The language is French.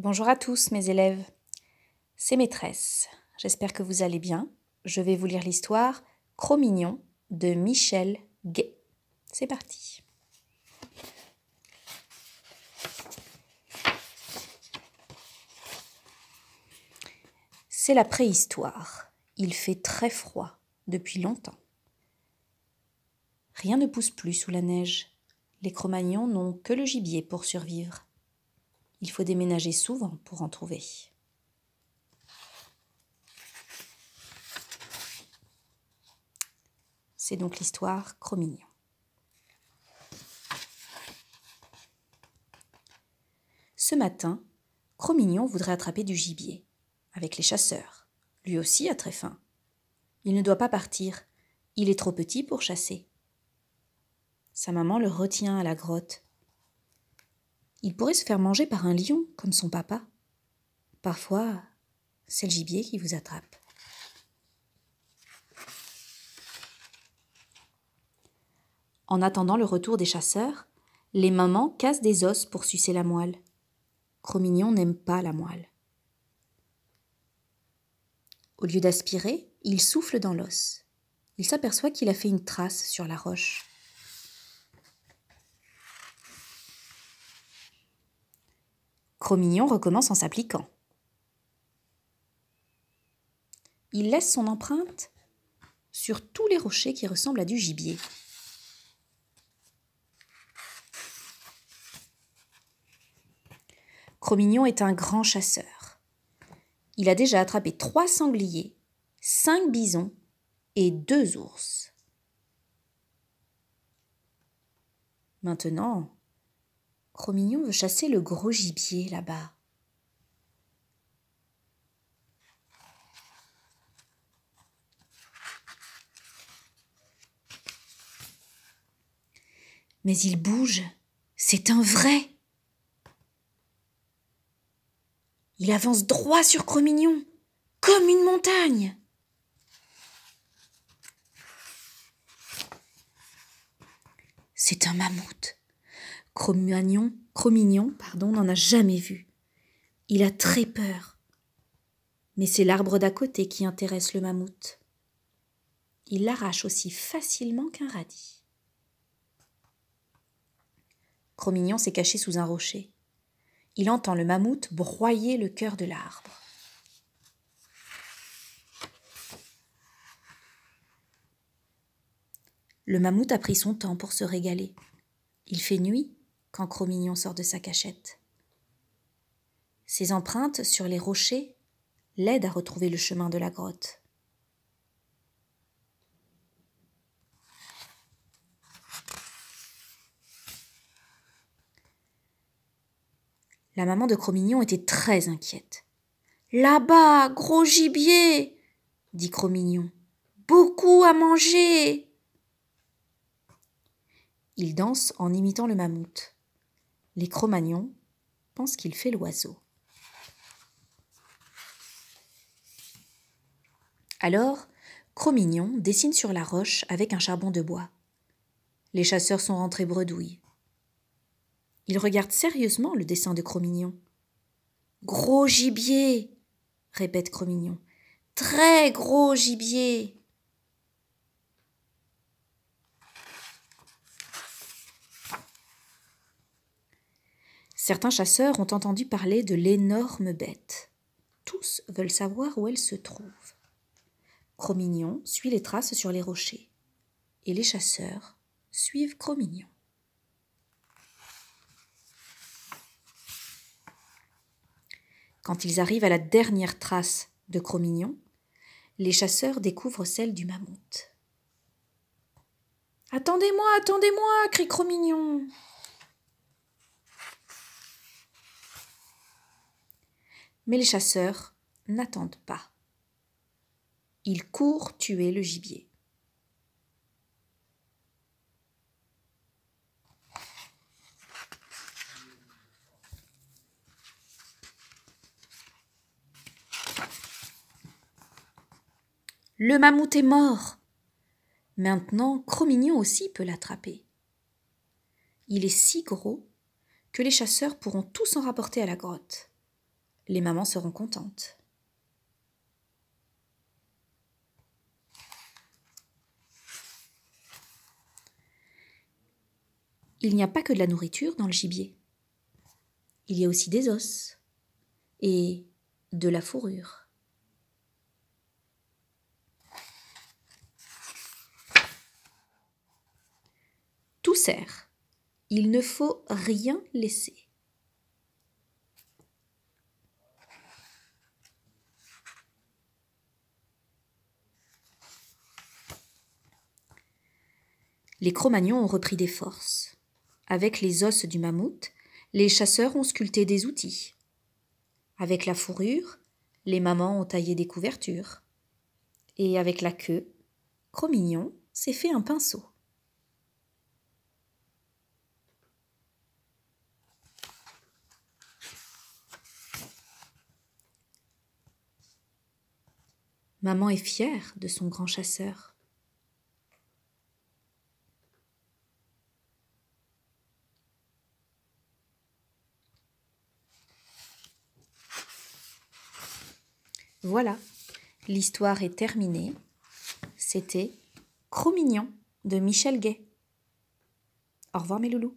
Bonjour à tous mes élèves. C'est maîtresse. J'espère que vous allez bien. Je vais vous lire l'histoire Cro-Mignon de Michel Gay. C'est parti. C'est la préhistoire. Il fait très froid depuis longtemps. Rien ne pousse plus sous la neige. Les Cro-Magnons n'ont que le gibier pour survivre. Il faut déménager souvent pour en trouver. C'est donc l'histoire Cro-Mignon. Ce matin, Cro-Mignon voudrait attraper du gibier, avec les chasseurs. Lui aussi a très faim. Il ne doit pas partir, il est trop petit pour chasser. Sa maman le retient à la grotte il pourrait se faire manger par un lion, comme son papa. Parfois, c'est le gibier qui vous attrape. En attendant le retour des chasseurs, les mamans cassent des os pour sucer la moelle. Cromignon n'aime pas la moelle. Au lieu d'aspirer, il souffle dans l'os. Il s'aperçoit qu'il a fait une trace sur la roche. Cro-Mignon recommence en s'appliquant. Il laisse son empreinte sur tous les rochers qui ressemblent à du gibier. Cro-Mignon est un grand chasseur. Il a déjà attrapé trois sangliers, cinq bisons et deux ours. Maintenant, Cro-Mignon veut chasser le gros gibier là-bas. Mais il bouge, c'est un vrai. Il avance droit sur Cro-Mignon, comme une montagne. C'est un mammouth. Cro-Mignon, pardon, n'en a jamais vu. Il a très peur. Mais c'est l'arbre d'à côté qui intéresse le mammouth. Il l'arrache aussi facilement qu'un radis. Cro-Mignon s'est caché sous un rocher. Il entend le mammouth broyer le cœur de l'arbre. Le mammouth a pris son temps pour se régaler. Il fait nuit quand Cro-Mignon sort de sa cachette. Ses empreintes sur les rochers l'aident à retrouver le chemin de la grotte. La maman de Cro-Mignon était très inquiète. Là-bas, gros gibier dit Cro-Mignon. Beaucoup à manger Il danse en imitant le mammouth les Cro-Magnons pensent qu'il fait l'oiseau. Alors, Cro-Mignon dessine sur la roche avec un charbon de bois. Les chasseurs sont rentrés bredouilles. Ils regardent sérieusement le dessin de Cro-Mignon. Gros gibier répète Cro-Mignon. Très gros gibier Certains chasseurs ont entendu parler de l'énorme bête. Tous veulent savoir où elle se trouve. Cro-Mignon suit les traces sur les rochers. Et les chasseurs suivent Cro-Mignon. Quand ils arrivent à la dernière trace de Cro-Mignon, les chasseurs découvrent celle du mammouth. Attendez-moi, attendez-moi, crie Cro-Mignon. Mais les chasseurs n'attendent pas. Ils courent tuer le gibier. Le mammouth est mort. Maintenant, Cro-Mignon aussi peut l'attraper. Il est si gros que les chasseurs pourront tous en rapporter à la grotte. Les mamans seront contentes. Il n'y a pas que de la nourriture dans le gibier. Il y a aussi des os et de la fourrure. Tout sert. Il ne faut rien laisser. Les Cro-Magnons ont repris des forces. Avec les os du mammouth, les chasseurs ont sculpté des outils. Avec la fourrure, les mamans ont taillé des couvertures. Et avec la queue, Cro-Mignon s'est fait un pinceau. Maman est fière de son grand chasseur. Voilà, l'histoire est terminée. C'était Cro-Mignon de Michel Gay. Au revoir mes loulous.